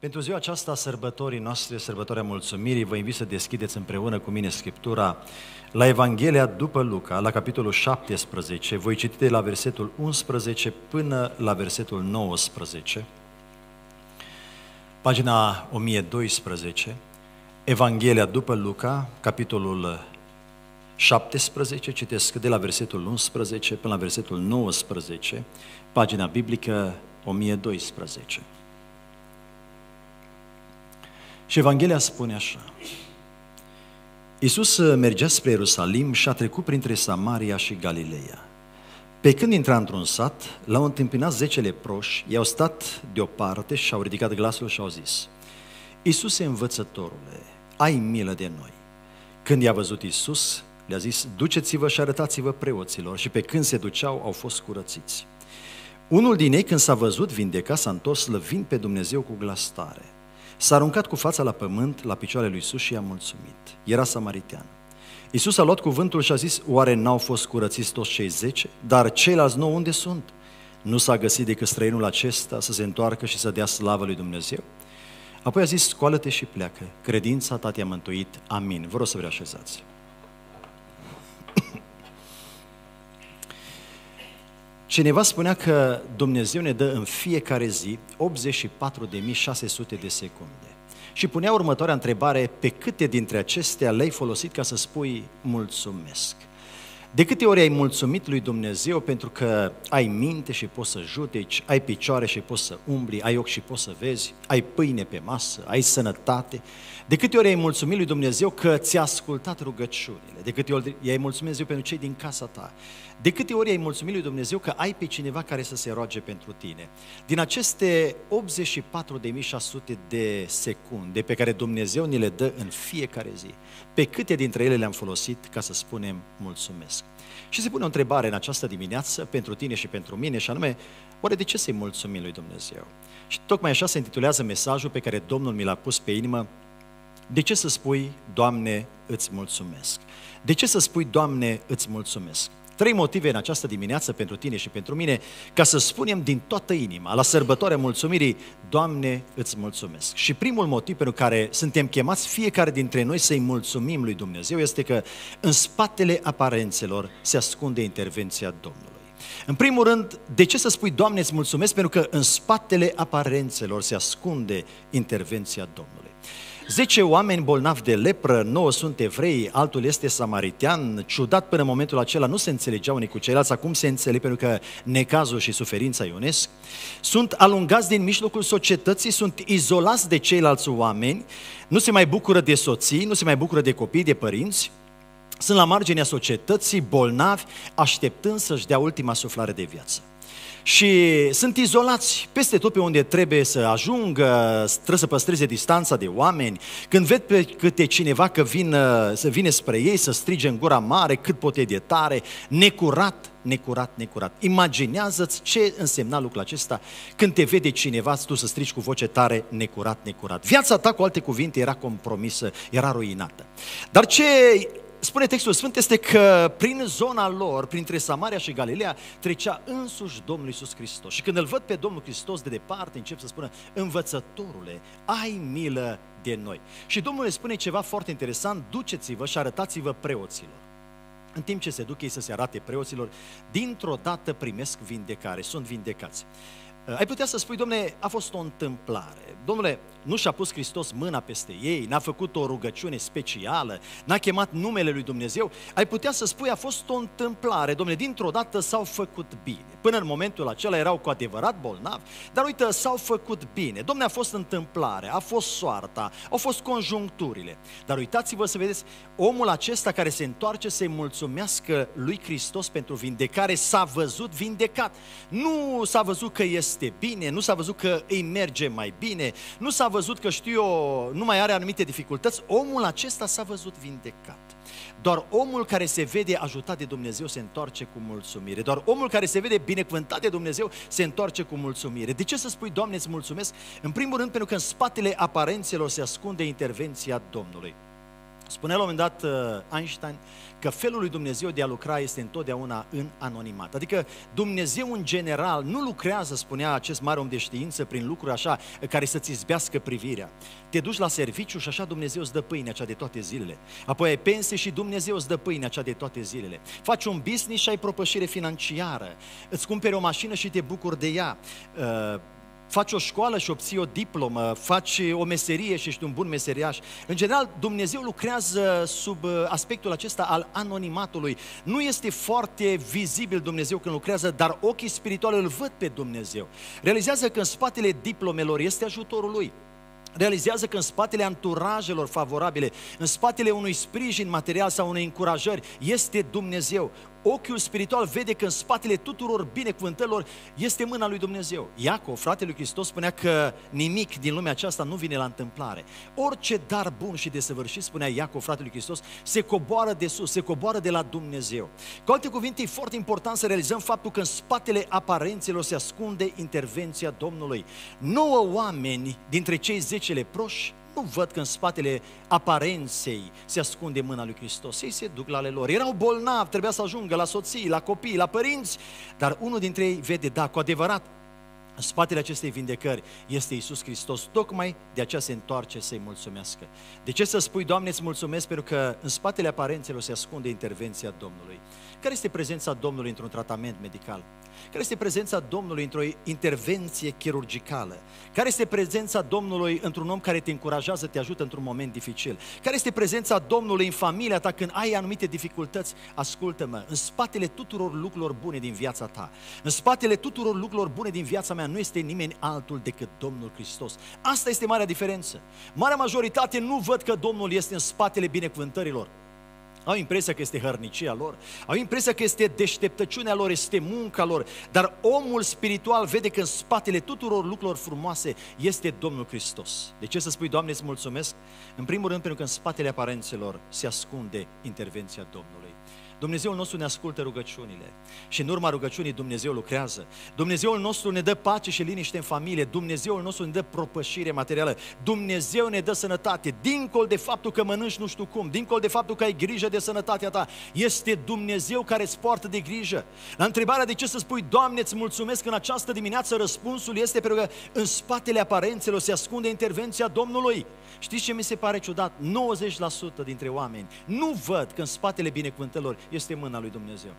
Pentru ziua aceasta a sărbătorii noastre, sărbătoarea mulțumirii, vă invit să deschideți împreună cu mine Scriptura la Evanghelia după Luca, la capitolul 17. Voi citi de la versetul 11 până la versetul 19. Pagina 1012. Evanghelia după Luca, capitolul 17, citesc de la versetul 11 până la versetul 19, pagina biblică 1012. Și Evanghelia spune așa. Iisus mergea spre Ierusalim și a trecut printre Samaria și Galileea. Pe când intra într-un sat, l-au întâmpinat zece leproși, i-au stat deoparte și au ridicat glasul și au zis, Iisuse învățătorule, ai milă de noi. Când i-a văzut Iisus, le-a zis, duceți-vă și arătați-vă preoților. Și pe când se duceau, au fost curățiți. Unul din ei, când s-a văzut vindecat, s-a întors slăvind pe Dumnezeu cu glas tare. S-a aruncat cu fața la pământ, la picioarele lui Isus și i-a mulțumit. Era samaritean. Isus a luat cuvântul și a zis, oare n-au fost curățiți toți cei zece? Dar ceilalți nouă unde sunt? Nu s-a găsit decât străinul acesta să se întoarcă și să dea slavă lui Dumnezeu? Apoi a zis, scoală-te și pleacă. Credința ta te-a mântuit. Amin. Vă rog să vă reașezați. Cineva spunea că Dumnezeu ne dă în fiecare zi 84.600 de secunde. Și punea următoarea întrebare, pe câte dintre acestea le-ai folosit ca să spui mulțumesc? De câte ori ai mulțumit lui Dumnezeu pentru că ai minte și poți să judeci, ai picioare și poți să umbli, ai ochi și poți să vezi, ai pâine pe masă, ai sănătate? De câte ori ai mulțumit lui Dumnezeu că ți-a ascultat rugăciunile? De câte ori i-ai mulțumit Dumnezeu pentru cei din casa ta? De câte ori ai mulțumit lui Dumnezeu că ai pe cineva care să se roage pentru tine? Din aceste 84.600 de secunde pe care Dumnezeu ni le dă în fiecare zi, pe câte dintre ele le-am folosit ca să spunem mulțumesc? Și se pune o întrebare în această dimineață pentru tine și pentru mine și anume, oare de ce să-i mulțumim lui Dumnezeu? Și tocmai așa se intitulează mesajul pe care Domnul mi l-a pus pe inimă de ce să spui, Doamne, îți mulțumesc? De ce să spui, Doamne, îți mulțumesc? Trei motive în această dimineață pentru tine și pentru mine, ca să spunem din toată inima, la sărbătoarea mulțumirii, Doamne, îți mulțumesc. Și primul motiv pentru care suntem chemați fiecare dintre noi să-i mulțumim lui Dumnezeu este că în spatele aparențelor se ascunde intervenția Domnului. În primul rând, de ce să spui, Doamne, îți mulțumesc? Pentru că în spatele aparențelor se ascunde intervenția Domnului. Zece oameni bolnavi de lepră, nouă sunt evrei, altul este samaritean, ciudat până în momentul acela, nu se înțelegeau unii cu ceilalți, acum se înțeleg pentru că necazul și suferința ionesc. Sunt alungați din mijlocul societății, sunt izolați de ceilalți oameni, nu se mai bucură de soții, nu se mai bucură de copii, de părinți, sunt la marginea societății, bolnavi, așteptând să-și dea ultima suflare de viață și sunt izolați peste tot pe unde trebuie să ajungă, trebuie să păstreze distanța de oameni. Când ved pe câte cineva că vin, să vine spre ei, să strige în gura mare, cât poate de tare, necurat, necurat, necurat. Imaginează-ți ce însemna lucrul acesta când te vede cineva, tu să strigi cu voce tare, necurat, necurat. Viața ta, cu alte cuvinte, era compromisă, era ruinată. Dar ce spune textul Sfânt este că prin zona lor, printre Samaria și Galileea, trecea însuși Domnul Iisus Hristos. Și când îl văd pe Domnul Hristos de departe, încep să spună, învățătorule, ai milă de noi. Și Domnul le spune ceva foarte interesant, duceți-vă și arătați-vă preoților. În timp ce se duc ei să se arate preoților, dintr-o dată primesc vindecare, sunt vindecați. Ai putea să spui, domne, a fost o întâmplare. Domnule, nu și-a pus Hristos mâna peste ei, n-a făcut o rugăciune specială, n-a chemat numele lui Dumnezeu. Ai putea să spui, a fost o întâmplare. Domnule, dintr-o dată s-au făcut bine. Până în momentul acela erau cu adevărat bolnavi, dar uite, s-au făcut bine. Domnule, a fost întâmplare, a fost soarta, au fost conjuncturile. Dar uitați-vă să vedeți, omul acesta care se întoarce să-i mulțumească lui Hristos pentru vindecare, s-a văzut vindecat. Nu s-a văzut că este bine, nu s-a văzut că îi merge mai bine, nu s-a văzut că știu eu, nu mai are anumite dificultăți, omul acesta s-a văzut vindecat. Doar omul care se vede ajutat de Dumnezeu se întoarce cu mulțumire. Doar omul care se vede binecuvântat de Dumnezeu se întoarce cu mulțumire. De ce să spui, Doamne, îți mulțumesc? În primul rând, pentru că în spatele aparențelor se ascunde intervenția Domnului. Spunea la un moment dat uh, Einstein că felul lui Dumnezeu de a lucra este întotdeauna în anonimat. Adică Dumnezeu în general nu lucrează, spunea acest mare om de știință, prin lucruri așa care să-ți izbească privirea. Te duci la serviciu și așa Dumnezeu îți dă pâinea cea de toate zilele. Apoi ai pensie și Dumnezeu îți dă pâinea cea de toate zilele. Faci un business și ai propășire financiară. Îți cumperi o mașină și te bucuri de ea. Uh, faci o școală și obții o diplomă, faci o meserie și ești un bun meseriaș. În general, Dumnezeu lucrează sub uh, aspectul acesta al anonimatului. Nu este foarte vizibil Dumnezeu când lucrează, dar ochii spirituali îl văd pe Dumnezeu. Realizează că în spatele diplomelor este ajutorul Lui realizează că în spatele anturajelor favorabile, în spatele unui sprijin material sau unei încurajări, este Dumnezeu ochiul spiritual vede că în spatele tuturor binecuvântărilor este mâna lui Dumnezeu. Iacov, fratele lui Hristos, spunea că nimic din lumea aceasta nu vine la întâmplare. Orice dar bun și desăvârșit, spunea Iacov, fratele lui Hristos, se coboară de sus, se coboară de la Dumnezeu. Cu alte cuvinte, e foarte important să realizăm faptul că în spatele aparențelor se ascunde intervenția Domnului. Nouă oameni dintre cei zece leproși nu văd că în spatele aparenței se ascunde mâna lui Hristos. Ei se duc la ale lor. Erau bolnavi, trebuia să ajungă la soții, la copii, la părinți, dar unul dintre ei vede, da, cu adevărat, în spatele acestei vindecări este Isus Hristos, tocmai de aceea se întoarce să-i mulțumească. De ce să spui, Doamne, îți mulțumesc pentru că în spatele aparențelor se ascunde intervenția Domnului? Care este prezența Domnului într-un tratament medical? Care este prezența Domnului într-o intervenție chirurgicală? Care este prezența Domnului într-un om care te încurajează, te ajută într-un moment dificil? Care este prezența Domnului în familia ta când ai anumite dificultăți? Ascultă-mă, în spatele tuturor lucrurilor bune din viața ta, în spatele tuturor lucrurilor bune din viața mea nu este nimeni altul decât Domnul Hristos. Asta este marea diferență. Marea majoritate nu văd că Domnul este în spatele binecuvântărilor. Au impresia că este hărnicia lor, au impresia că este deșteptăciunea lor, este munca lor, dar omul spiritual vede că în spatele tuturor lucrurilor frumoase este Domnul Hristos. De ce să spui, Doamne, îți mulțumesc? În primul rând, pentru că în spatele aparențelor se ascunde intervenția Domnului. Dumnezeul nostru ne ascultă rugăciunile și în urma rugăciunii Dumnezeu lucrează. Dumnezeul nostru ne dă pace și liniște în familie, Dumnezeul nostru ne dă propășire materială, Dumnezeu ne dă sănătate, dincolo de faptul că mănânci nu știu cum, dincolo de faptul că ai grijă de sănătatea ta, este Dumnezeu care îți poartă de grijă. La întrebarea de ce să spui, Doamne, îți mulțumesc în această dimineață, răspunsul este pentru că în spatele aparențelor se ascunde intervenția Domnului. Știți ce mi se pare ciudat? 90% dintre oameni nu văd că în spatele binecuvântărilor este mâna lui Dumnezeu.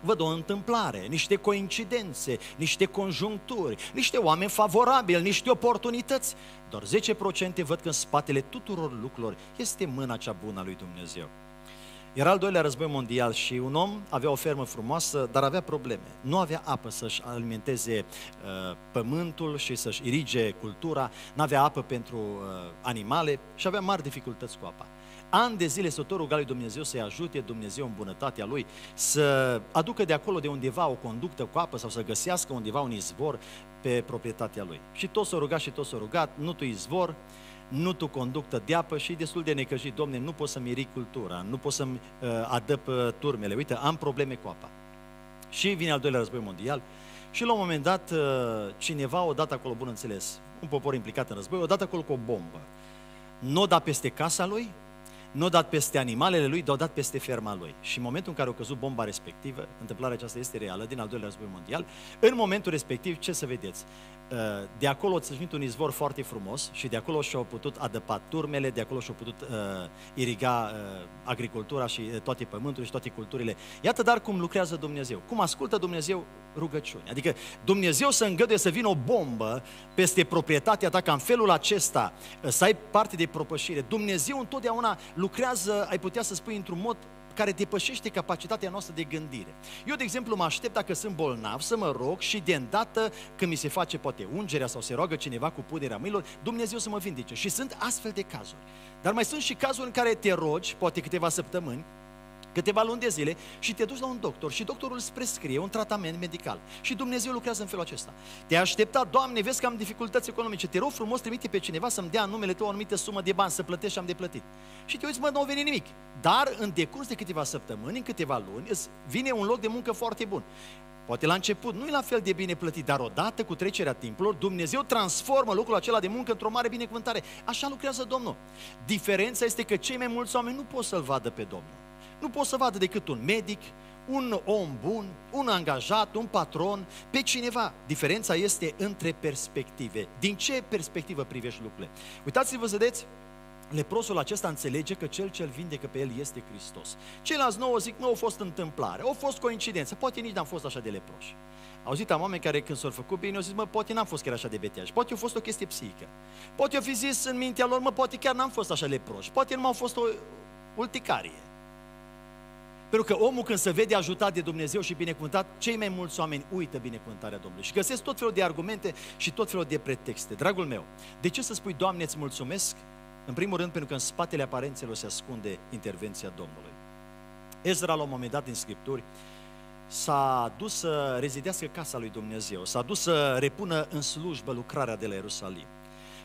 Văd o întâmplare, niște coincidențe, niște conjuncturi, niște oameni favorabili, niște oportunități. Doar 10% văd că în spatele tuturor lucrurilor este mâna cea bună a lui Dumnezeu. Era al doilea război mondial și un om avea o fermă frumoasă, dar avea probleme. Nu avea apă să-și alimenteze uh, pământul și să-și irige cultura, nu avea apă pentru uh, animale și avea mari dificultăți cu apa. An de zile să tot ruga lui Dumnezeu să-i ajute Dumnezeu în bunătatea lui, să aducă de acolo de undeva o conductă cu apă sau să găsească undeva un izvor pe proprietatea lui. Și tot s-a rugat și tot s-a rugat, nu tu izvor, nu tu conductă de apă și destul de necăjit, domne, nu pot să-mi ridic cultura, nu pot să-mi uh, adăp uh, turmele, uite, am probleme cu apa. Și vine al doilea război mondial și la un moment dat uh, cineva o dat acolo, bun înțeles, un popor implicat în război, o dat acolo cu o bombă. Nu o dat peste casa lui, nu o dat peste animalele lui, dar o dat peste ferma lui. Și în momentul în care a căzut bomba respectivă, întâmplarea aceasta este reală, din al doilea război mondial, în momentul respectiv, ce să vedeți? Uh, de acolo a țâșnit un izvor foarte frumos și de acolo și-au putut adăpa turmele, de acolo și-au putut uh, iriga uh, agricultura și uh, toate pământurile și toate culturile. Iată dar cum lucrează Dumnezeu, cum ascultă Dumnezeu rugăciuni. Adică Dumnezeu să îngăduie să vină o bombă peste proprietatea ta ca în felul acesta uh, să ai parte de propășire. Dumnezeu întotdeauna lucrează, ai putea să spui, într-un mod care depășește capacitatea noastră de gândire. Eu, de exemplu, mă aștept dacă sunt bolnav să mă rog și de îndată când mi se face poate ungerea sau se roagă cineva cu puderea mâinilor, Dumnezeu să mă vindece. Și sunt astfel de cazuri. Dar mai sunt și cazuri în care te rogi, poate câteva săptămâni, câteva luni de zile și te duci la un doctor și doctorul îți prescrie un tratament medical. Și Dumnezeu lucrează în felul acesta. Te-ai așteptat, Doamne, vezi că am dificultăți economice, te rog frumos, trimite pe cineva să-mi dea în numele tău o anumită sumă de bani să plătești și am de plătit. Și te uiți, mă, nu a venit nimic. Dar în decurs de câteva săptămâni, în câteva luni, îți vine un loc de muncă foarte bun Poate la început nu e la fel de bine plătit, dar odată cu trecerea timpului, Dumnezeu transformă lucrul acela de muncă într-o mare binecuvântare. Așa lucrează Domnul. Diferența este că cei mai mulți oameni nu pot să-L vadă pe Domnul. Nu pot să vadă decât un medic, un om bun, un angajat, un patron, pe cineva. Diferența este între perspective. Din ce perspectivă privești lucrurile? Uitați-vă să vedeți, leprosul acesta înțelege că cel ce îl vindecă pe el este Hristos. Ceilalți nouă zic, nu au fost întâmplare, au fost coincidență, poate nici n-am fost așa de leproși. Auzit am oameni care când s-au făcut bine, au zis, mă, poate n-am fost chiar așa de beteaj, poate a fost o chestie psihică. Poate au fi zis în mintea lor, mă, poate chiar n-am fost așa leproși, poate nu m-au fost o ulticarie. Pentru că omul când se vede ajutat de Dumnezeu și binecuvântat, cei mai mulți oameni uită binecuvântarea Domnului și găsesc tot felul de argumente și tot felul de pretexte. Dragul meu, de ce să spui, Doamne, îți mulțumesc? În primul rând, pentru că în spatele aparențelor se ascunde intervenția Domnului. Ezra, la un moment dat în Scripturi, s-a dus să rezidească casa lui Dumnezeu, s-a dus să repună în slujbă lucrarea de la Ierusalim.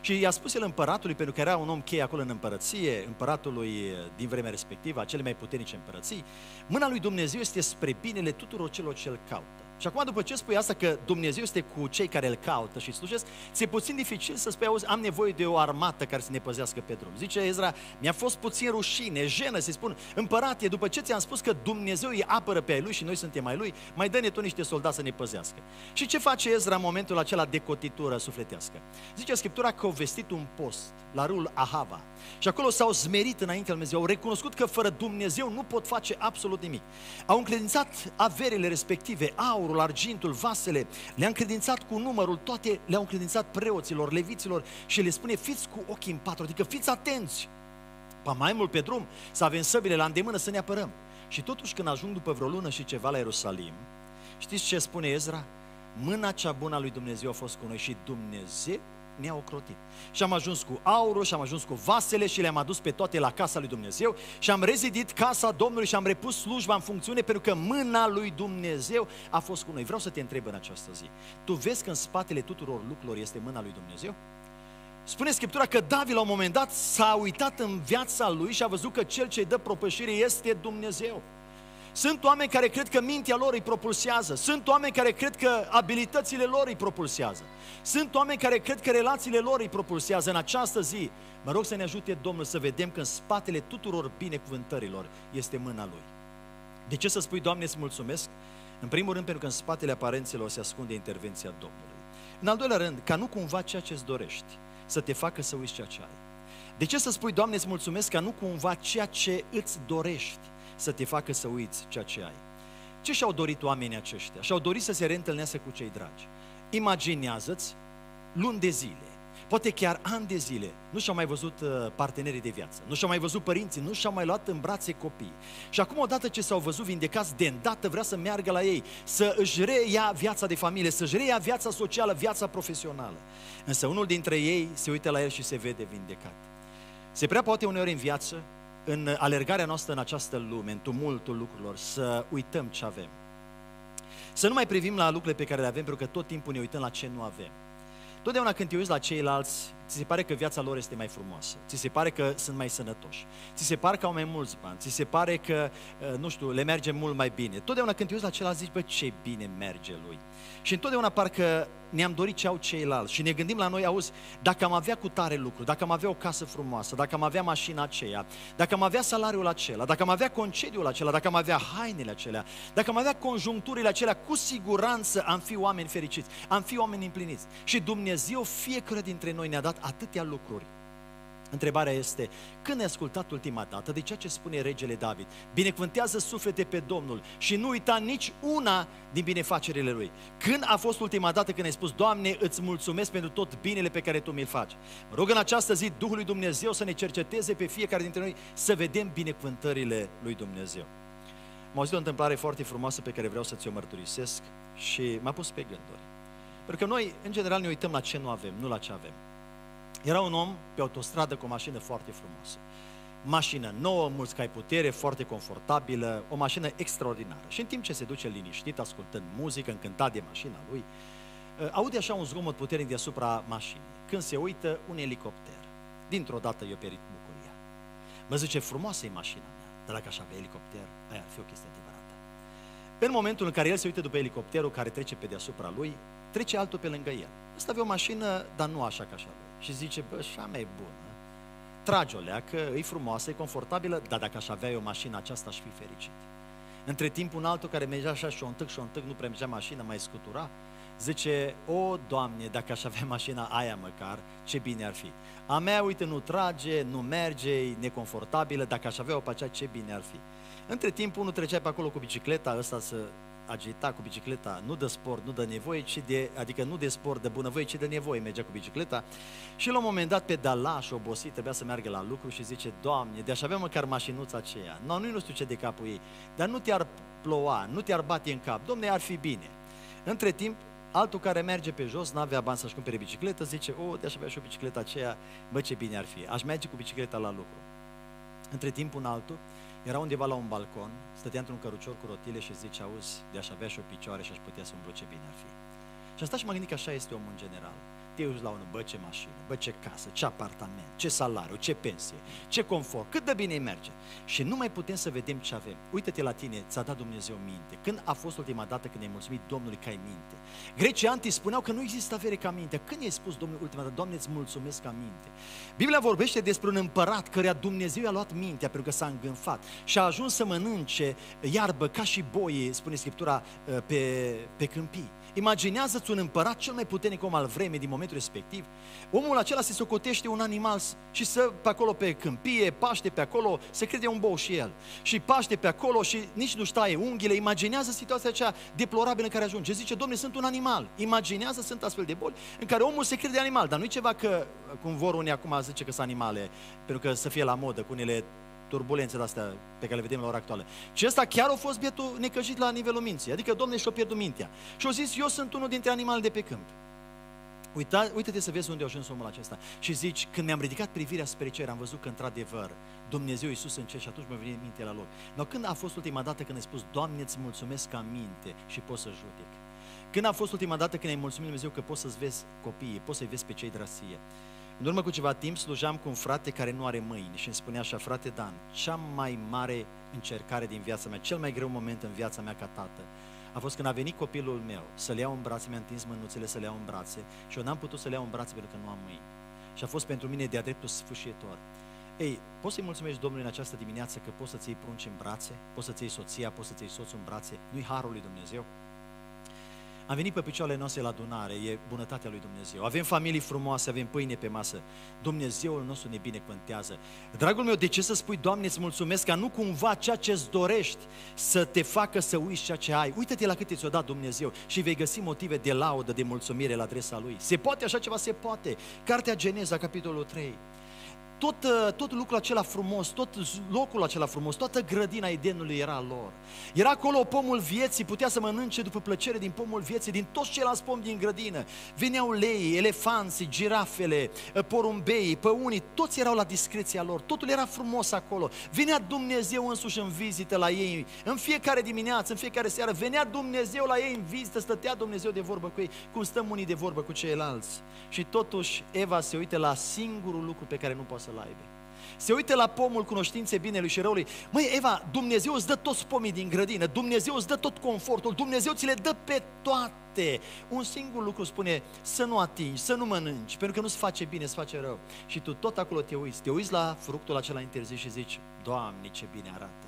Și i-a spus el împăratului, pentru că era un om cheie acolo în împărăție, împăratului din vremea respectivă, a cele mai puternice împărății, mâna lui Dumnezeu este spre binele tuturor celor ce îl caută. Și acum, după ce spui asta că Dumnezeu este cu cei care îl caută și slujesc, ți-e puțin dificil să spui, auzi, am nevoie de o armată care să ne păzească pe drum. Zice Ezra, mi-a fost puțin rușine, jenă să-i spun, împărate, după ce ți-am spus că Dumnezeu îi apără pe ai lui și noi suntem ai lui, mai dă-ne tu niște soldați să ne păzească. Și ce face Ezra în momentul acela de cotitură sufletească? Zice Scriptura că au vestit un post la râul Ahava. Și acolo s-au zmerit înainte lui Dumnezeu, au recunoscut că fără Dumnezeu nu pot face absolut nimic. Au încredințat averile respective, aurul, argintul, vasele, le-a încredințat cu numărul, toate le-au încredințat preoților, leviților și le spune fiți cu ochii în patru, adică fiți atenți. Pa mai mult pe drum, să avem săbile la îndemână să ne apărăm. Și totuși când ajung după vreo lună și ceva la Ierusalim, știți ce spune Ezra? Mâna cea bună a lui Dumnezeu a fost cu noi și Dumnezeu ne-a ocrotit. Și am ajuns cu aurul și am ajuns cu vasele și le-am adus pe toate la casa lui Dumnezeu și am rezidit casa Domnului și am repus slujba în funcțiune pentru că mâna lui Dumnezeu a fost cu noi. Vreau să te întreb în această zi. Tu vezi că în spatele tuturor lucrurilor este mâna lui Dumnezeu? Spune Scriptura că David la un moment dat s-a uitat în viața lui și a văzut că cel ce îi dă propășire este Dumnezeu. Sunt oameni care cred că mintea lor îi propulsează. Sunt oameni care cred că abilitățile lor îi propulsează. Sunt oameni care cred că relațiile lor îi propulsează. În această zi, mă rog să ne ajute Domnul să vedem că în spatele tuturor binecuvântărilor este mâna Lui. De ce să spui, Doamne, îți mulțumesc? În primul rând, pentru că în spatele aparențelor se ascunde intervenția Domnului. În al doilea rând, ca nu cumva ceea ce îți dorești să te facă să uiți ceea ce ai. De ce să spui, Doamne, îți mulțumesc ca nu cumva ceea ce îți dorești să te facă să uiți ceea ce ai. Ce și-au dorit oamenii aceștia? Și-au dorit să se reîntâlnească cu cei dragi. Imaginează-ți luni de zile, poate chiar ani de zile, nu și-au mai văzut uh, partenerii de viață, nu și-au mai văzut părinții, nu și-au mai luat în brațe copii. Și acum, odată ce s-au văzut vindecați, de îndată vrea să meargă la ei, să își reia viața de familie, să-și reia viața socială, viața profesională. Însă unul dintre ei se uită la el și se vede vindecat. Se prea poate uneori în viață în alergarea noastră în această lume, în tumultul lucrurilor, să uităm ce avem. Să nu mai privim la lucrurile pe care le avem, pentru că tot timpul ne uităm la ce nu avem. Totdeauna când te uiți la ceilalți, ți se pare că viața lor este mai frumoasă, ți se pare că sunt mai sănătoși, ți se pare că au mai mulți bani, ți se pare că, uh, nu știu, le merge mult mai bine. Totdeauna când te uiți la celălalt zici, bă, ce bine merge lui. Și întotdeauna parcă ne-am dorit ce au ceilalți și ne gândim la noi, auzi, dacă am avea cu tare lucru, dacă am avea o casă frumoasă, dacă am avea mașina aceea, dacă am avea salariul acela, dacă am avea concediul acela, dacă am avea hainele acelea, dacă am avea conjuncturile acelea, cu siguranță am fi oameni fericiți, am fi oameni împliniți. Și Dumnezeu fiecare dintre noi ne-a dat atâtea lucruri Întrebarea este, când ai ascultat ultima dată de ceea ce spune regele David? Binecuvântează suflete pe Domnul și nu uita nici una din binefacerile lui. Când a fost ultima dată când ai spus, Doamne, îți mulțumesc pentru tot binele pe care Tu mi-l faci? Mă rog în această zi Duhul lui Dumnezeu să ne cerceteze pe fiecare dintre noi să vedem binecuvântările lui Dumnezeu. M-a auzit o întâmplare foarte frumoasă pe care vreau să ți-o mărturisesc și m-a pus pe gânduri. Pentru că noi, în general, ne uităm la ce nu avem, nu la ce avem. Era un om pe autostradă cu o mașină foarte frumoasă. Mașină nouă, mulți cai putere, foarte confortabilă, o mașină extraordinară. Și în timp ce se duce liniștit, ascultând muzică, încântat de mașina lui, uh, aude așa un zgomot puternic deasupra mașinii. Când se uită, un elicopter. Dintr-o dată i-a perit bucuria. Mă zice, frumoasă e mașina mea, dar dacă aș avea elicopter, aia ar fi o chestie adevărată. În momentul în care el se uită după elicopterul care trece pe deasupra lui, trece altul pe lângă el. Asta avea o mașină, dar nu așa ca așa lui. Și zice, bă, așa mai bună. Trage o leacă, e frumoasă, e confortabilă, dar dacă aș avea eu mașina aceasta, aș fi fericit. Între timp, un altul care mergea așa și o întâc și o întâc, nu prea mergea mașina, mai scutura, zice, o, Doamne, dacă aș avea mașina aia măcar, ce bine ar fi. A mea, uite, nu trage, nu merge, e neconfortabilă, dacă aș avea-o pe aceea, ce bine ar fi. Între timp, unul trecea pe acolo cu bicicleta, ăsta să agita cu bicicleta, nu de sport, nu de nevoie, ci de, adică nu de sport de bunăvoie, ci de nevoie, mergea cu bicicleta. Și la un moment dat pedalaș și obosit, trebuia să meargă la lucru și zice, Doamne, de-aș avea măcar mașinuța aceea, no, nu, nu știu ce de capul ei, dar nu te-ar ploua, nu te-ar bate în cap, Domne, ar fi bine. Între timp, altul care merge pe jos, n-avea bani să-și cumpere bicicletă, zice, o, de-aș avea și o bicicletă aceea, bă, ce bine ar fi, aș merge cu bicicleta la lucru. Între timp, un altul, era undeva la un balcon, stătea într-un cărucior cu rotile și zice, auzi, de-aș avea și o picioare și aș putea să umblu ce bine ar fi. Și asta și mă gândit că așa este omul în general te uiți la unul, bă, ce mașină, bă, ce casă, ce apartament, ce salariu, ce pensie, ce confort, cât de bine îi merge. Și nu mai putem să vedem ce avem. Uită-te la tine, ți-a dat Dumnezeu minte. Când a fost ultima dată când ai mulțumit Domnului că ai minte? Grecii anti spuneau că nu există avere ca minte. Când i-ai spus Domnul ultima dată, Doamne, îți mulțumesc ca minte? Biblia vorbește despre un împărat căreia Dumnezeu i-a luat mintea pentru că s-a îngânfat și a ajuns să mănânce iarbă ca și boii, spune Scriptura, pe, pe câmpii. Imaginează-ți un împărat cel mai puternic om al vremii din momentul respectiv. Omul acela se socotește un animal și să pe acolo pe câmpie, paște pe acolo, se crede un bou și el. Și paște pe acolo și nici nu taie unghiile. Imaginează situația aceea deplorabilă în care ajunge. Zice, domne, sunt un animal. Imaginează, sunt astfel de boli în care omul se crede animal. Dar nu e ceva că, cum vor unii acum zice că sunt animale, pentru că să fie la modă cu unele turbulențele astea pe care le vedem la ora actuală. Și ăsta chiar a fost bietul necăjit la nivelul minții. Adică, domne, și-o pierdut mintea. Și-a zis, eu sunt unul dintre animale de pe câmp. Uita, uite-te să vezi unde a ajuns omul acesta. Și zici, când mi-am ridicat privirea spre cer, am văzut că într-adevăr Dumnezeu Iisus în cer și atunci mă vine minte la loc. Dar când a fost ultima dată când ai spus, Doamne, îți mulțumesc ca minte și pot să judec? Când a fost ultima dată când ai mulțumit Dumnezeu că poți să-ți vezi copiii, poți să-i vezi pe cei drasie? În urmă cu ceva timp slujam cu un frate care nu are mâini și îmi spunea așa, frate Dan, cea mai mare încercare din viața mea, cel mai greu moment în viața mea ca tată, a fost când a venit copilul meu să-l iau în brațe, mi-a întins mânuțele să le iau în brațe și eu n-am putut să le iau în brațe pentru că nu am mâini. Și a fost pentru mine de-a dreptul sfârșitor. Ei, poți să-i mulțumești Domnului în această dimineață că poți să-ți iei prunci în brațe, poți să-ți iei soția, poți să-ți iei soțul în brațe, nu-i harul lui Dumnezeu? Am venit pe picioarele noastre la adunare, e bunătatea lui Dumnezeu. Avem familii frumoase, avem pâine pe masă. Dumnezeul nostru ne binecuvântează. Dragul meu, de ce să spui, Doamne, îți mulțumesc ca nu cumva ceea ce îți dorești să te facă să uiți ceea ce ai. Uită-te la câte ți-o dat Dumnezeu și vei găsi motive de laudă, de mulțumire la adresa Lui. Se poate așa ceva? Se poate. Cartea Geneza, capitolul 3 tot, uh, tot lucrul acela frumos, tot locul acela frumos, toată grădina Edenului era lor. Era acolo pomul vieții, putea să mănânce după plăcere din pomul vieții, din toți ceilalți pomi din grădină. Veneau lei, elefanții, girafele, uh, porumbeii, păunii, toți erau la discreția lor, totul era frumos acolo. Venea Dumnezeu însuși în vizită la ei, în fiecare dimineață, în fiecare seară, venea Dumnezeu la ei în vizită, stătea Dumnezeu de vorbă cu ei, cum stăm unii de vorbă cu ceilalți. Și totuși Eva se uită la singurul lucru pe care nu poate să-l aibă. Se uită la pomul cunoștinței binelui și răului. Măi, Eva, Dumnezeu îți dă toți pomii din grădină, Dumnezeu îți dă tot confortul, Dumnezeu ți le dă pe toate. Un singur lucru spune să nu atingi, să nu mănânci, pentru că nu-ți face bine, îți face rău. Și tu tot acolo te uiți, te uiți la fructul acela interzis și zici, Doamne, ce bine arată.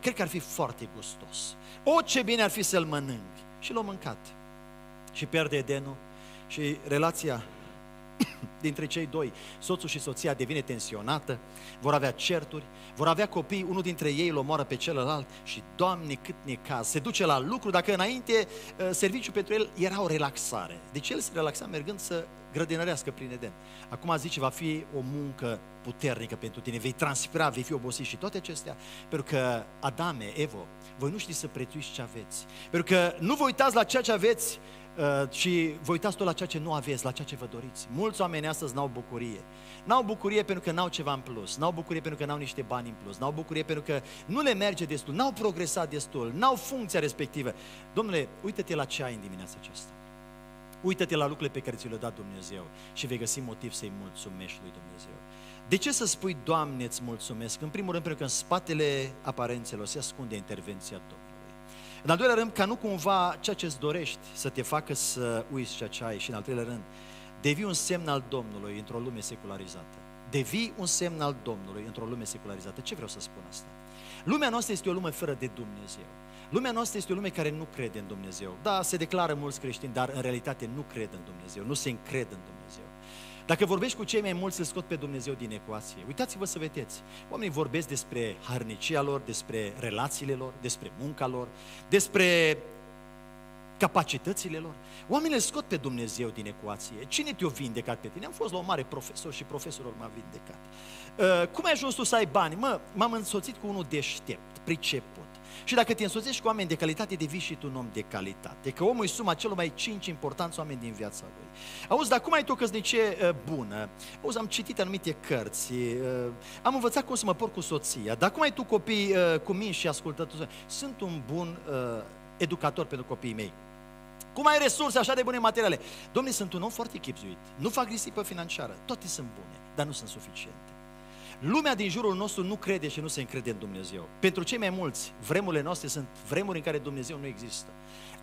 Cred că ar fi foarte gustos. O, ce bine ar fi să-l mănânc. Și l-a mâncat. Și pierde Edenul. Și relația dintre cei doi, soțul și soția devine tensionată, vor avea certuri, vor avea copii, unul dintre ei îl omoară pe celălalt și, Doamne, cât necaz, se duce la lucru, dacă înainte uh, serviciul pentru el era o relaxare. Deci el se relaxa mergând să grădinărească prin Eden. Acum zice, va fi o muncă puternică pentru tine, vei transpira, vei fi obosit și toate acestea, pentru că Adame, Evo, voi nu știți să prețuiți ce aveți. Pentru că nu vă uitați la ceea ce aveți, Uh, și vă uitați tot la ceea ce nu aveți, la ceea ce vă doriți. Mulți oameni astăzi n-au bucurie. N-au bucurie pentru că n-au ceva în plus, n-au bucurie pentru că n-au niște bani în plus, n-au bucurie pentru că nu le merge destul, n-au progresat destul, n-au funcția respectivă. Domnule, uită-te la ce ai în dimineața aceasta. Uită-te la lucrurile pe care ți le-a dat Dumnezeu și vei găsi motiv să-i mulțumești lui Dumnezeu. De ce să spui, Doamne, îți mulțumesc? În primul rând, pentru că în spatele aparențelor se ascunde intervenția Domnului. În al doilea rând, ca nu cumva ceea ce îți dorești să te facă să uiți ceea ce ai. Și în al treilea rând, devii un semn al Domnului într-o lume secularizată. Devii un semn al Domnului într-o lume secularizată. Ce vreau să spun asta? Lumea noastră este o lume fără de Dumnezeu. Lumea noastră este o lume care nu crede în Dumnezeu. Da, se declară mulți creștini, dar în realitate nu cred în Dumnezeu, nu se încred în Dumnezeu. Dacă vorbești cu cei mai mulți, îl scot pe Dumnezeu din ecuație. Uitați-vă să vedeți. Oamenii vorbesc despre harnicia lor, despre relațiile lor, despre munca lor, despre capacitățile lor. Oamenii îl scot pe Dumnezeu din ecuație. Cine te-a vindecat pe tine? Am fost la un mare profesor și profesorul m-a vindecat. Uh, cum ai ajuns tu să ai bani? Mă, m-am însoțit cu unul deștept, priceput. Și dacă te însoțești cu oameni de calitate, devii și tu un om de calitate. Că omul e suma celor mai cinci importanți oameni din viața lui. Auzi, dar cum ai tu o căsnicie uh, bună? Auzi, am citit anumite cărți, uh, am învățat cum să mă porc cu soția, dar cum ai tu copii uh, cu mine și ascultători? Sunt un bun uh, educator pentru copiii mei. Cum ai resurse așa de bune materiale? Domnule, sunt un om foarte chipzuit. Nu fac risipă financiară. Toate sunt bune, dar nu sunt suficiente. Lumea din jurul nostru nu crede și nu se încrede în Dumnezeu. Pentru cei mai mulți, vremurile noastre sunt vremuri în care Dumnezeu nu există.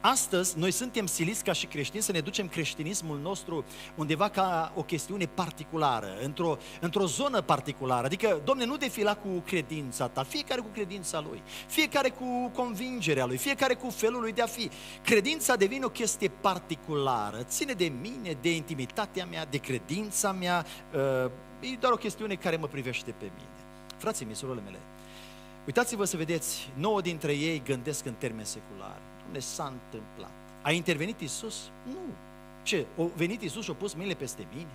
Astăzi, noi suntem siliți ca și creștini să ne ducem creștinismul nostru undeva ca o chestiune particulară, într-o, într-o zonă particulară. Adică, domne, nu defila cu credința ta, fiecare cu credința lui, fiecare cu convingerea lui, fiecare cu felul lui de a fi. Credința devine o chestie particulară, ține de mine, de intimitatea mea, de credința mea, uh, E doar o chestiune care mă privește pe mine. Frații mei, surorile mele, uitați-vă să vedeți, nouă dintre ei gândesc în termeni seculari. Unde s-a întâmplat? A intervenit Isus? Nu. Ce? O venit Isus și a pus mâinile peste mine?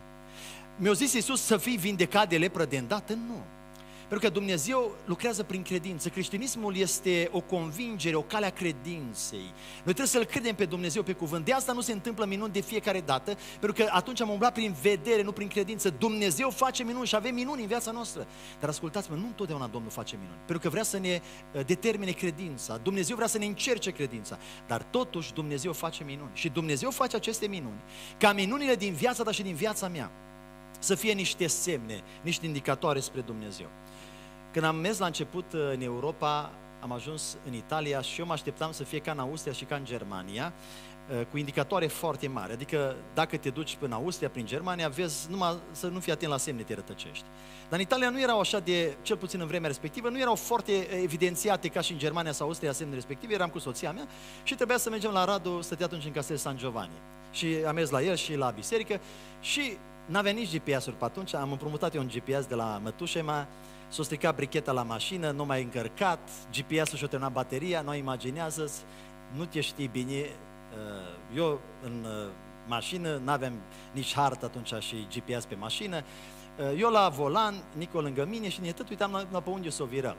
Mi-a zis Isus să fii vindecat de lepră de îndată? Nu. Pentru că Dumnezeu lucrează prin credință. Creștinismul este o convingere, o cale a credinței. Noi trebuie să-L credem pe Dumnezeu pe cuvânt. De asta nu se întâmplă minuni de fiecare dată, pentru că atunci am umblat prin vedere, nu prin credință. Dumnezeu face minuni și avem minuni în viața noastră. Dar ascultați-mă, nu întotdeauna Domnul face minuni, pentru că vrea să ne uh, determine credința. Dumnezeu vrea să ne încerce credința. Dar totuși Dumnezeu face minuni. Și Dumnezeu face aceste minuni, ca minunile din viața ta și din viața mea, să fie niște semne, niște indicatoare spre Dumnezeu. Când am mers la început uh, în Europa, am ajuns în Italia și eu mă așteptam să fie ca în Austria și ca în Germania, uh, cu indicatoare foarte mari. Adică dacă te duci până în Austria, prin Germania, vezi numai să nu fii atent la semne, te rătăcești. Dar în Italia nu erau așa de, cel puțin în vremea respectivă, nu erau foarte evidențiate ca și în Germania sau Austria semne respective. Eram cu soția mea și trebuia să mergem la Radu, stătea atunci în castel San Giovanni. Și am mers la el și la biserică și n-avea nici GPS-uri pe atunci, am împrumutat eu un GPS de la mătușe mea, s-a stricat bricheta la mașină, nu mai încărcat, GPS-ul și-a terminat bateria, nu imaginează nu te știi bine, uh, eu în uh, mașină, nu aveam nici hartă atunci și GPS pe mașină, uh, eu la volan, Nico lângă mine și ne tot uitam la, la pe unde să o virăm.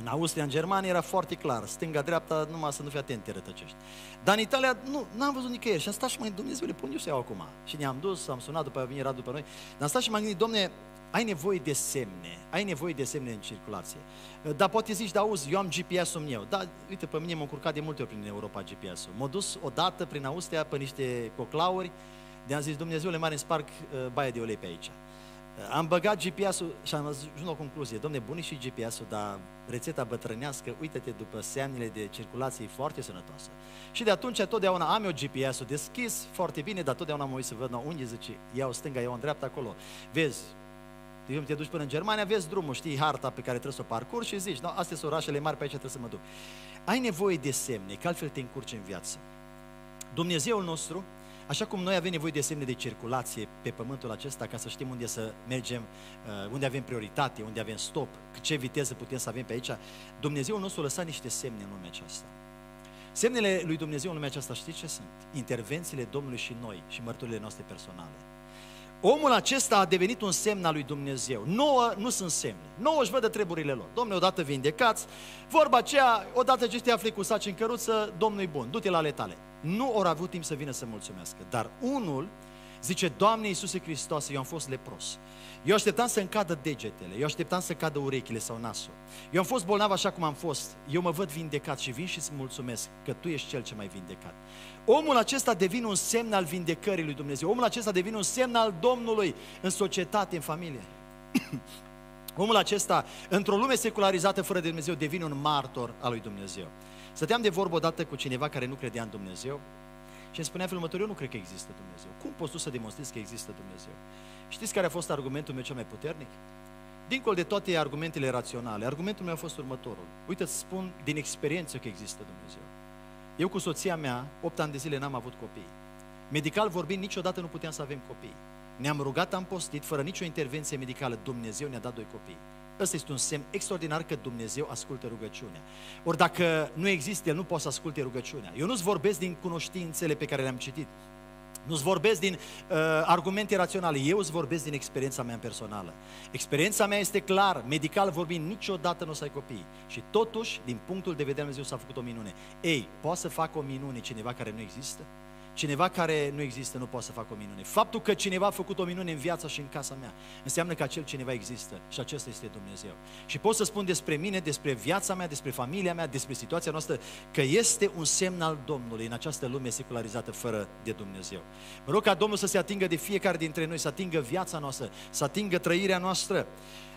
În Austria, în Germania era foarte clar, stânga-dreapta, numai să nu fii atent, te rătăcești. Dar în Italia, nu, n-am văzut nicăieri și am stat și mai Dumnezeu, le pun eu să iau acum. Și ne-am dus, am sunat după aia după noi, dar am stat și m-am gândit, domne, ai nevoie de semne, ai nevoie de semne în circulație. Dar poate zici, da, auzi, eu am GPS-ul meu. Da, uite, pe mine m-am curcat de multe ori prin Europa GPS-ul. M-am dus odată prin Austria pe niște coclauri, de am zis, Dumnezeule mare, îmi sparg uh, baia de ulei pe aici. Uh, am băgat GPS-ul și am ajuns la o concluzie. Domne, bun și GPS-ul, dar rețeta bătrânească, uite-te după semnele de circulație, e foarte sănătoasă. Și de atunci totdeauna am eu GPS-ul deschis, foarte bine, dar totdeauna mă uit să văd, no, unde zice, iau stânga, iau în dreapta acolo. Vezi, de exemplu, te duci până în Germania, vezi drumul, știi harta pe care trebuie să o parcurgi și zici, no, astea sunt orașele mari, pe aici trebuie să mă duc. Ai nevoie de semne, că altfel te încurci în viață. Dumnezeul nostru, așa cum noi avem nevoie de semne de circulație pe pământul acesta ca să știm unde să mergem, uh, unde avem prioritate, unde avem stop, ce viteză putem să avem pe aici, Dumnezeul nostru a lăsat niște semne în lumea aceasta. Semnele lui Dumnezeu în lumea aceasta știți ce sunt? Intervențiile Domnului și noi și mărturile noastre personale. Omul acesta a devenit un semn al lui Dumnezeu. Nouă nu sunt semne. Nouă își văd treburile lor. Domnule, odată vindecați, vorba aceea, odată ce te afli cu saci în căruță, Domnul e bun, du-te la ale tale. Nu au avut timp să vină să mulțumească. Dar unul zice, Doamne Iisuse Hristos, eu am fost lepros. Eu așteptam să încadă degetele, eu așteptam să cadă urechile sau nasul. Eu am fost bolnav așa cum am fost. Eu mă văd vindecat și vin și îți mulțumesc că Tu ești Cel ce mai vindecat. Omul acesta devine un semn al vindecării lui Dumnezeu. Omul acesta devine un semn al Domnului în societate, în familie. Omul acesta, într-o lume secularizată fără de Dumnezeu, devine un martor al lui Dumnezeu. Stăteam de vorbă odată cu cineva care nu credea în Dumnezeu și îmi spunea felul următor, eu nu cred că există Dumnezeu. Cum poți tu să demonstrezi că există Dumnezeu? Știți care a fost argumentul meu cel mai puternic? Dincolo de toate argumentele raționale, argumentul meu a fost următorul. Uite, îți spun din experiență că există Dumnezeu. Eu cu soția mea, 8 ani de zile n-am avut copii. Medical vorbind, niciodată nu puteam să avem copii. Ne-am rugat, am postit, fără nicio intervenție medicală, Dumnezeu ne-a dat doi copii. Ăsta este un semn extraordinar că Dumnezeu ascultă rugăciunea. Ori dacă nu există, El nu poate să asculte rugăciunea. Eu nu-ți vorbesc din cunoștințele pe care le-am citit. Nu-ți vorbesc din uh, argumente raționale, eu îți vorbesc din experiența mea personală. Experiența mea este clar, medical vorbind, niciodată nu o să ai copii. Și totuși, din punctul de vedere Dumnezeu s-a făcut o minune. Ei, poate să facă o minune cineva care nu există? Cineva care nu există nu poate să facă o minune. Faptul că cineva a făcut o minune în viața și în casa mea înseamnă că acel cineva există și acesta este Dumnezeu. Și pot să spun despre mine, despre viața mea, despre familia mea, despre situația noastră, că este un semn al Domnului în această lume secularizată fără de Dumnezeu. Mă rog ca Domnul să se atingă de fiecare dintre noi, să atingă viața noastră, să atingă trăirea noastră.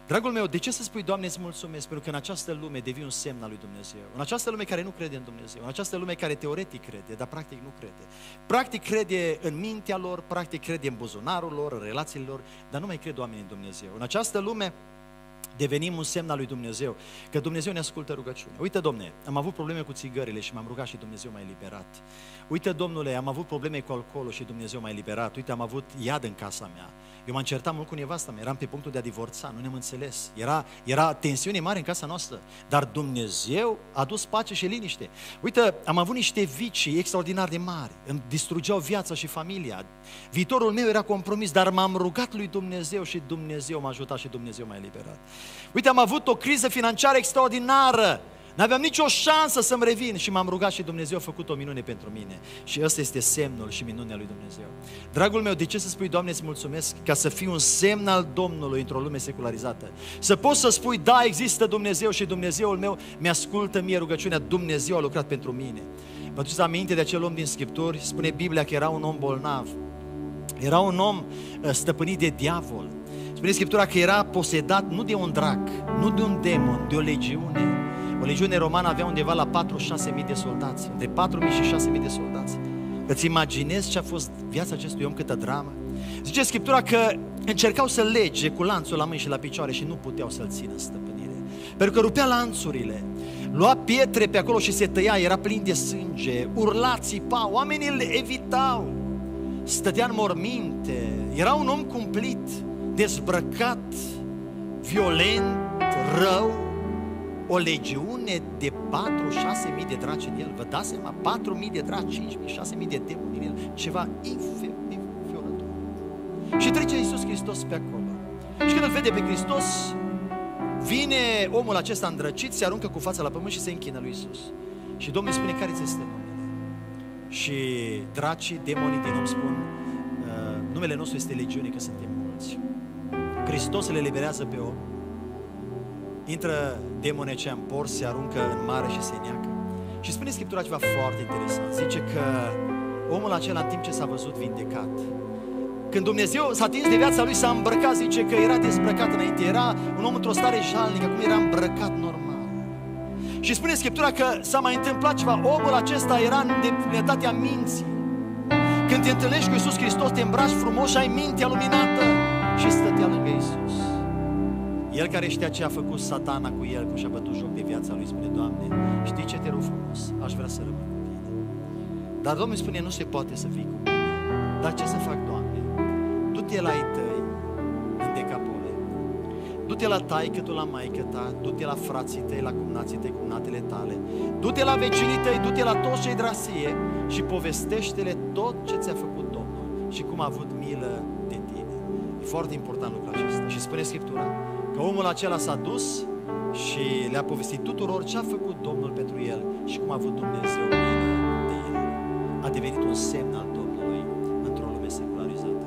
Dragul meu, de ce să spui, Doamne, îți mulțumesc? Pentru că în această lume devii un semn al lui Dumnezeu. În această lume care nu crede în Dumnezeu, în această lume care teoretic crede, dar practic nu crede. Practic crede în mintea lor, practic crede în buzunarul lor, în relațiile lor, dar nu mai cred oamenii în Dumnezeu. În această lume devenim un semn al lui Dumnezeu, că Dumnezeu ne ascultă rugăciunea. Uite, domne, am avut probleme cu țigările și m-am rugat și Dumnezeu m-a eliberat. Uite, domnule, am avut probleme cu alcoolul și Dumnezeu m-a eliberat. Uite, am avut iad în casa mea. Eu m-am certat mult cu nevasta mea, eram pe punctul de a divorța, nu ne-am înțeles. Era, era tensiune mare în casa noastră, dar Dumnezeu a dus pace și liniște. Uite, am avut niște vicii extraordinar de mari, îmi distrugeau viața și familia. Viitorul meu era compromis, dar m-am rugat lui Dumnezeu și Dumnezeu m-a ajutat și Dumnezeu m-a eliberat. Uite, am avut o criză financiară extraordinară, N-aveam nicio șansă să-mi revin și m-am rugat și Dumnezeu a făcut o minune pentru mine. Și ăsta este semnul și minunea lui Dumnezeu. Dragul meu, de ce să spui, Doamne, îți mulțumesc? Ca să fii un semn al Domnului într-o lume secularizată. Să poți să spui, da, există Dumnezeu și Dumnezeul meu mi-ascultă mie rugăciunea, Dumnezeu a lucrat pentru mine. Vă aduceți aminte de acel om din Scripturi? Spune Biblia că era un om bolnav. Era un om uh, stăpânit de diavol. Spune Scriptura că era posedat nu de un drac, nu de un demon, de o legiune o legiune romană avea undeva la 4-6 mii de soldați, de 4 mii și 6 mii de soldați. Îți imaginezi ce a fost viața acestui om, câtă dramă? Zice Scriptura că încercau să lege cu lanțul la mâini și la picioare și nu puteau să-l țină în stăpânire. Pentru că rupea lanțurile, lua pietre pe acolo și se tăia, era plin de sânge, urla, țipa, oamenii îl evitau, stătea în morminte, era un om cumplit, dezbrăcat, violent, rău, o legiune de 4-6 mii de draci în el. Vă dați seama? 4 mii de draci, 5 mii, 6 mii de demoni în el. Ceva infiorător. Și trece Iisus Hristos pe acolo. Și când îl vede pe Hristos, vine omul acesta îndrăcit, se aruncă cu fața la pământ și se închină lui Iisus. Și Domnul spune, care ți este numele? Și dracii, demonii din om spun, uh, numele nostru este legiune, că suntem mulți. Hristos le eliberează pe om intră demone ce în por, se aruncă în mare și se neacă. Și spune Scriptura ceva foarte interesant. Zice că omul acela, în timp ce s-a văzut vindecat, când Dumnezeu s-a atins de viața lui, s-a îmbrăcat, zice că era dezbrăcat înainte, era un om într-o stare jalnică, acum era îmbrăcat normal. Și spune Scriptura că s-a mai întâmplat ceva, omul acesta era în deplinătatea minții. Când te întâlnești cu Iisus Hristos, te îmbraci frumos și ai mintea luminată și stătea lângă Iisus. El care știa ce a făcut satana cu el, cum și-a bătut joc de viața lui, spune, Doamne, știi ce te rog frumos? Aș vrea să rămân cu tine. Dar Domnul spune, nu se poate să fii cu mine. Dar ce să fac, Doamne? Du-te la ei tăi în decapole. Du-te la taică tu la maică ta, du-te la frații tăi, la cumnații tăi, cumnatele tale, du-te la vecinii tăi, du-te la toți cei drasie și povestește-le tot ce ți-a făcut Domnul și cum a avut milă de tine. E foarte important lucrul acesta. Și spune Scriptura, Că omul acela s-a dus și le-a povestit tuturor ce a făcut Domnul pentru el și cum a avut Dumnezeu milă de el. A devenit un semn al Domnului într-o lume secularizată.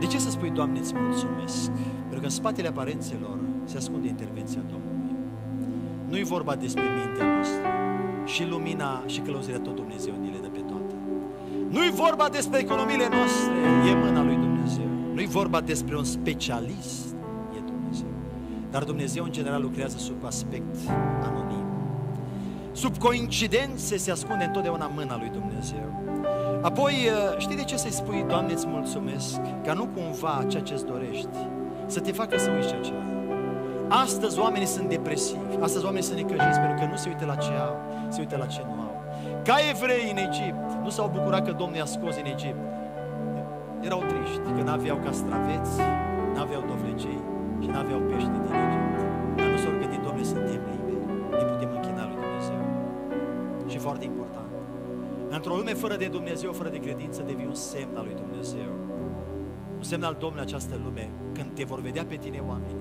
De ce să spui, Doamne, îți mulțumesc? Pentru că în spatele aparențelor se ascunde intervenția Domnului. Nu e vorba despre mintea noastră. Și lumina și călăuzirea tot Dumnezeu ni le dă pe toate. Nu e vorba despre economiile noastre, e mâna lui Dumnezeu. Nu e vorba despre un specialist dar Dumnezeu în general lucrează sub aspect anonim. Sub coincidențe se ascunde întotdeauna mâna lui Dumnezeu. Apoi, uh, știi de ce să-i spui, Doamne, îți mulțumesc, ca nu cumva ceea ce-ți dorești, să te facă să uiți ceea ce ai. Astăzi oamenii sunt depresivi, astăzi oamenii sunt necăjiți pentru că nu se uită la ce au, se uită la ce nu au. Ca evrei în Egipt, nu s-au bucurat că Domnul i-a scos în Egipt. Erau triști că n-aveau castraveți, n-aveau dovlecei și n-aveau pește din Egipt. Dar nu s-au gândit, Domnule, suntem liberi, ne putem închina lui Dumnezeu. Și foarte important, într-o lume fără de Dumnezeu, fără de credință, devii un semn al lui Dumnezeu. Un semn al Domnului această lume, când te vor vedea pe tine oamenii.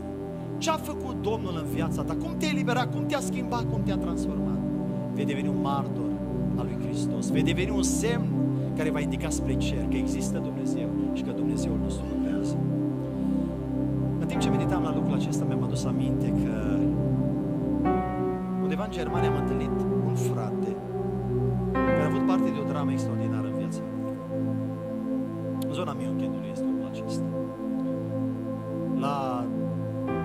Ce a făcut Domnul în viața ta? Cum te-a eliberat? Cum te-a schimbat? Cum te-a transformat? Vei deveni un martor al lui Hristos. Vei deveni un semn care va indica spre cer că există Dumnezeu și că Dumnezeu nostru lucrează. În timp ce meditam la lucrul acesta, mi-am adus aminte că undeva în Germania am întâlnit un frate care a avut parte de o dramă extraordinară în viața lui. În zona Münchenului este omul acesta. La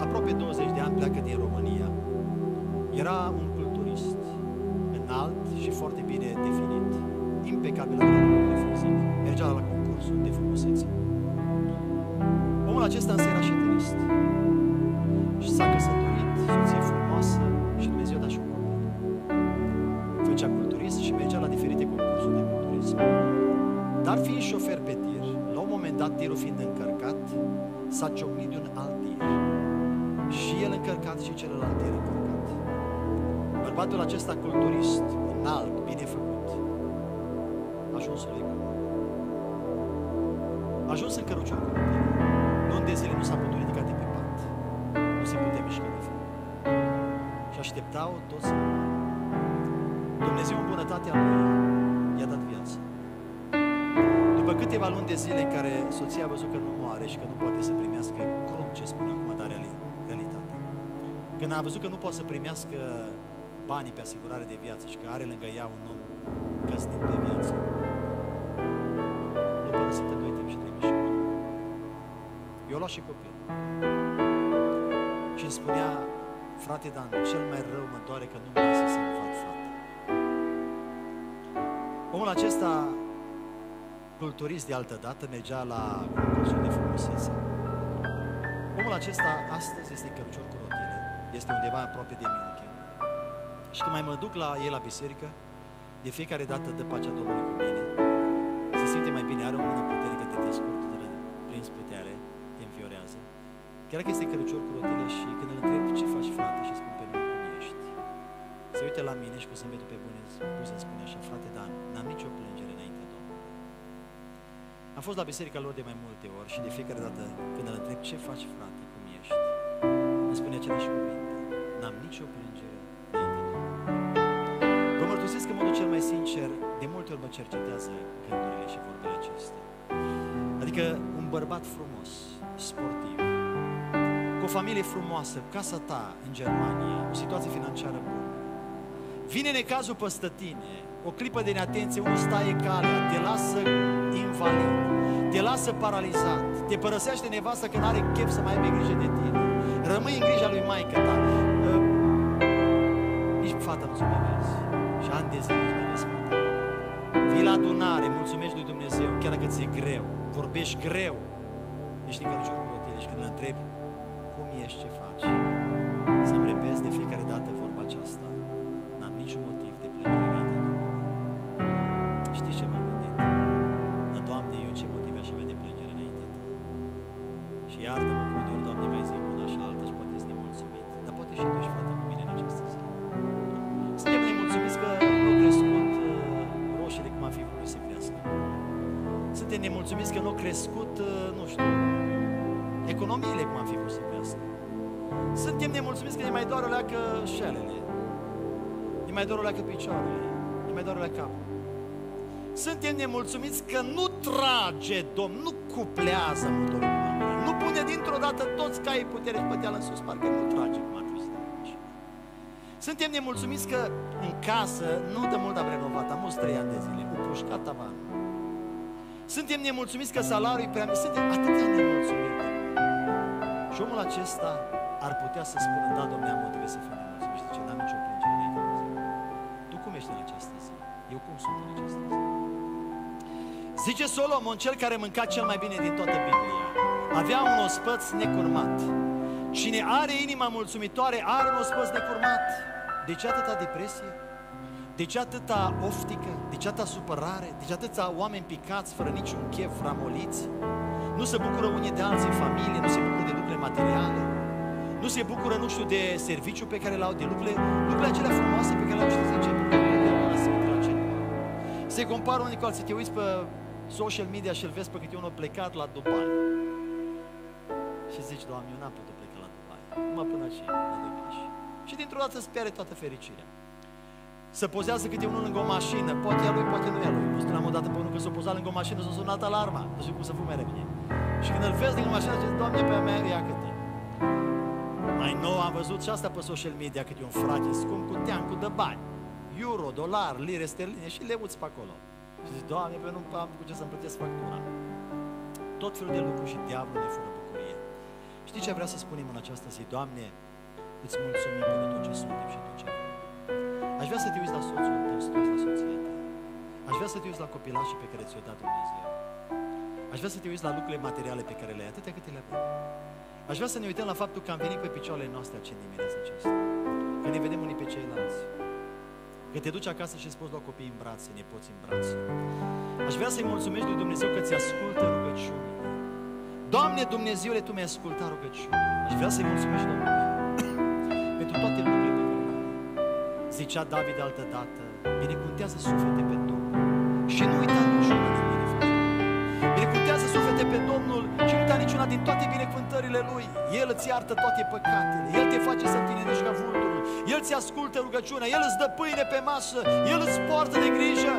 aproape 20 de ani pleacă din România. Era un culturist înalt și foarte bine definit, impecabil de fizic. Mergea la concursul de frumusețe. Omul acesta însă era și trist. Și s-a căsătorit, soție frumoasă și Dumnezeu a dat și un copil. Făcea culturist și mergea la diferite concursuri de culturism. Dar fiind șofer pe tir, la un moment dat, tirul fiind încărcat, s-a ciocnit de un alt tir. Și el încărcat și celălalt tir încărcat. Bărbatul acesta culturist, înalt, bine făcut, a ajuns lui A ajuns în cărucior cu tine. Luni de zile nu s-a putut ridica de pe pat. Nu se putea mișca de frică. Și așteptau toți Dumnezeu în bunătatea Lui i-a dat viață. După câteva luni de zile în care soția a văzut că nu moare și că nu poate să primească crunt, ce spune acum, dar realitate. Când a văzut că nu poate să primească banii pe asigurare de viață și că are lângă ea un om căsnic de viață, nu părăsită doi timp și trei mișcări. Eu luat și copil. Și îmi spunea, frate Dan, cel mai rău mă doare că nu mi lasă să-mi fac fată. Omul acesta, culturist de altă dată, mergea la concursul de frumusețe. Omul acesta astăzi este cărucior cu rotile, este undeva aproape de München. Și când mai mă duc la el la biserică, de fiecare dată dă pacea Domnului cu mine. Se simte mai bine, are o mână puternică de te scurtă, de prins putere, te înfiorează. Chiar că este cărucior cu rotile și când îl întreb ce faci frate și spun pe mine cum ești. Se uite la mine și cu zâmbetul pe bune buze spune așa, frate Dan, n-am nicio plângere înainte Domnului. Am fost la biserica lor de mai multe ori și de fiecare dată când îl întreb ce faci frate, cum ești, îmi spune același cuvinte. N-am nicio plângere înainte Domnului. Vă mărturisesc în modul cel mai sincer, de multe ori mă cercetează gândurile și vorbele acestea. Adică un bărbat frumos, sportiv, cu o familie frumoasă, casa ta în Germania, o situație financiară bună. Vine necazul păstă tine, o clipă de neatenție, unul staie calea, te lasă invalid, te lasă paralizat, te părăsește nevasta că nu are chef să mai aibă grijă de tine. Rămâi în grija lui maică ta. Uh, nici fata nu-ți mai vezi. Și ani de zile nu mai vezi fata. Vii la adunare, mulțumești lui Dumnezeu, chiar dacă ți-e greu, vorbești greu, ești în cărucior cu tine și când îl întrebi, cum ești, ce faci? Să-mi repezi de fiecare Suntem nemulțumiți că nu trage Domn, nu cuplează motorul oamenilor, nu pune dintr-o dată toți caii putere și păteală în sus, parcă nu trage cum ar trebui să trage. Suntem nemulțumiți că în casă nu de mult am renovat, am mulți trei ani de zile, cu pușcat tavanul. Suntem nemulțumiți că salariul e prea mic, suntem atâtea nemulțumiți. Și omul acesta ar putea să spună, da, domnule, am motive să fiu Zice Solomon, cel care mânca cel mai bine din toată Biblia, avea un ospăț necurmat. Cine are inima mulțumitoare are un ospăț necurmat. De ce atâta depresie? De ce atâta oftică? De ce atâta supărare? De ce atâta oameni picați fără niciun chef, ramoliți? Nu se bucură unii de alții în familie, nu se bucură de lucruri materiale, nu se bucură, nu știu, de serviciu pe care l-au, de lucrurile, lucrurile acelea frumoase pe care le-au și zice, se compară unii cu alții, te uiți pe social media și îl vezi pe câte unul plecat la Dubai. Și zici, Doamne, eu n-am putut pleca la Dubai, numai până și la Dubai. Și dintr-o dată îți pierde toată fericirea. Să pozează câte unul lângă o mașină, poate e a lui, poate nu e a lui. Nu spuneam odată pe unul că s-a pozat lângă o mașină, s-a sunat alarma, nu știu cum să fume repede. Și când îl vezi lângă mașină, zici, Doamne, pe a mea, ia câte. Mai nou am văzut și asta pe social media, câte un frate scump cu teancul de bani. Euro, dolar, lire sterline și leuți pe acolo. Și zici, Doamne, pe nu am cu ce să-mi plătesc factura. Tot felul de lucruri și diavolul ne fură bucurie. Știi ce vrea să spunem în această zi? Doamne, îți mulțumim pentru tot ce suntem și tot ce avem. Aș vrea să te uiți la soțul tău, să te uiți la soția ta. Aș vrea să te uiți la copilașii pe care ți-o dat Dumnezeu. Aș vrea să te uiți la lucrurile materiale pe care le ai, atâtea câte le avem. Aș vrea să ne uităm la faptul că am venit pe picioarele noastre aici în dimineața aceasta. Că ne vedem unii pe ceilalți. Că te duci acasă și îți poți lua copiii în brațe, nepoți în brațe. Aș vrea să-i mulțumești lui Dumnezeu că ți ascultă rugăciunile. Doamne Dumnezeule, Tu mi-ai ascultat rugăciunile. Aș vrea să-i mulțumești Domnului pentru toate lucrurile pe care le ai. Zicea David altă dată, binecuvântează suflete pe Domnul și nu uita niciuna din binecuvântări. Binecuvântează suflete pe Domnul și nu uita niciuna din toate binecuvântările Lui. El îți iartă toate păcatele, El te face să tinerești ca vulturul, El ți ascultă rugăciunea, El îți dă pâine pe masă, El îți poartă de grijă.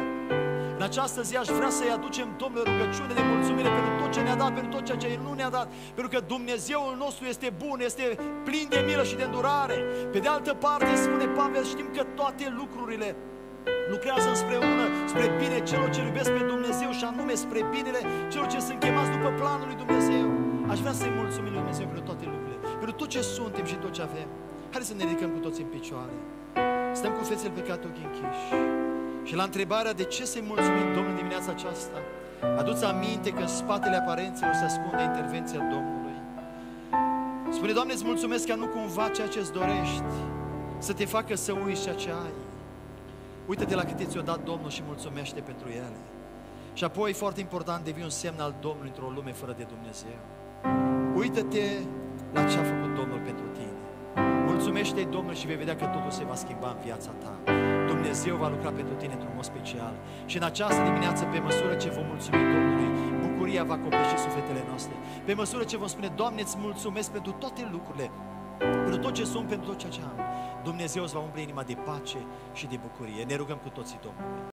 În această zi aș vrea să-i aducem Domnul rugăciune de mulțumire pentru tot ce ne-a dat, pentru tot ceea ce El nu ne-a dat, pentru că Dumnezeul nostru este bun, este plin de milă și de îndurare. Pe de altă parte, spune Pavel, știm că toate lucrurile lucrează împreună spre bine celor ce iubesc pe Dumnezeu și anume spre binele celor ce sunt chemați după planul lui Dumnezeu. Aș vrea să-i mulțumim lui Dumnezeu pentru toate lucrurile, pentru tot ce suntem și tot ce avem. Haideți să ne ridicăm cu toți în picioare. Stăm cu fețele pe cat ochii închiși. Și la întrebarea de ce să-i mulțumim Domnul dimineața aceasta, aduți aminte că în spatele aparențelor se ascunde intervenția Domnului. Spune, Doamne, îți mulțumesc că nu cumva ceea ce îți dorești să te facă să uiți ceea ce ai. Uită-te la câte ți-o dat Domnul și mulțumește pentru ele. Și apoi, foarte important, devii un semn al Domnului într-o lume fără de Dumnezeu. Uită-te la ce a făcut Domnul pentru tine. Mulțumește-i Domnul și vei vedea că totul se va schimba în viața ta. Dumnezeu va lucra pentru tine într-un mod special. Și în această dimineață, pe măsură ce vom mulțumi Domnului, bucuria va copleși sufletele noastre. Pe măsură ce vom spune, Doamne, îți mulțumesc pentru toate lucrurile, pentru tot ce sunt, pentru tot ceea ce am. Dumnezeu îți va umple inima de pace și de bucurie. Ne rugăm cu toții Domnului.